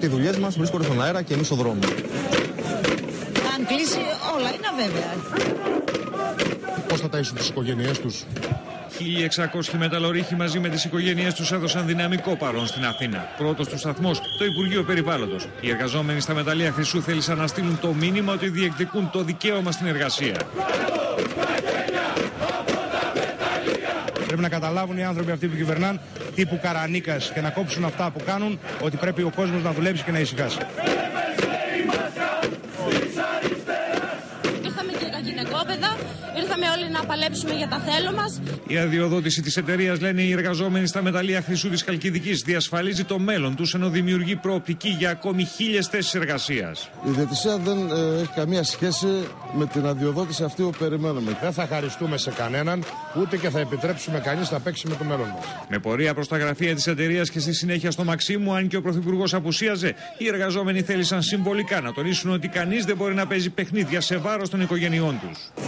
Οι δουλειές μας βρίσκονται στον αέρα και εμείς στο δρόμο. Αν κλείσει, όλα είναι αβέβαια. Πώς θα ταΐσουν τις οικογένειές τους; 1.600 μεταλλορύχοι μαζί με τις οικογένειές τους έδωσαν δυναμικό παρόν στην Αθήνα. Πρώτος τους σταθμός, το Υπουργείο Περιβάλλοντος. Οι εργαζόμενοι στα μεταλλεία Χρυσού θέλησαν να στείλουν το μήνυμα ότι διεκδικούν το δικαίωμα στην εργασία. Πρέπει να καταλάβουν οι άνθρωποι αυτοί που κυβερνάν τύπου καρανίκας και να κόψουν αυτά που κάνουν ότι πρέπει ο κόσμος να δουλέψει και να ησυχάσει. Ήρθαμε και τα γυναικόπαιδα, ήρθαμε όλοι να παλέψουμε για τα θέλω μας. Η αδειοδότηση της εταιρείας, λένε οι εργαζόμενοι στα μεταλλεία Χρυσού της Καλκιδικής, διασφαλίζει το μέλλον τους ενώ δημιουργεί προοπτική για ακόμη χίλιες θέσεις εργασίας. Η διαιτησία δεν ε, έχει καμία σχέση με την αδειοδότηση αυτή που περιμένουμε. Δεν θα χαριστούμε σε κανέναν, ούτε και θα επιτρέψουμε κανείς να παίξει με το μέλλον μας. Με πορεία προς τα γραφεία της εταιρείας και στη συνέχεια στο Μαξίμου, αν και ο Πρωθυπουργός απουσίαζε, οι εργαζόμενοι θέλησαν συμβολικά να τονίσουν ότι κανείς δεν μπορεί να παίζει παιχνίδια σε βάρος των οικογενειών τους.